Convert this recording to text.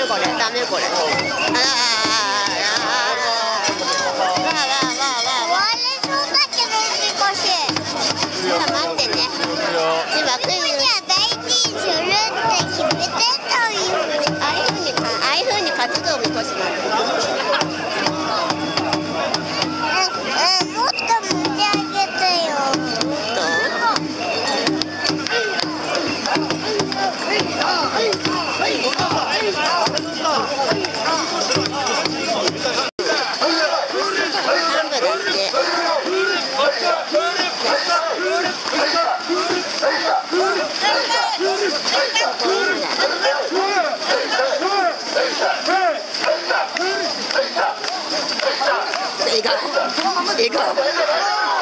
မျိုးပေါ့လေတားမျိုးပေါ့လေအဲ့ဒါ 새롭게 내가 내가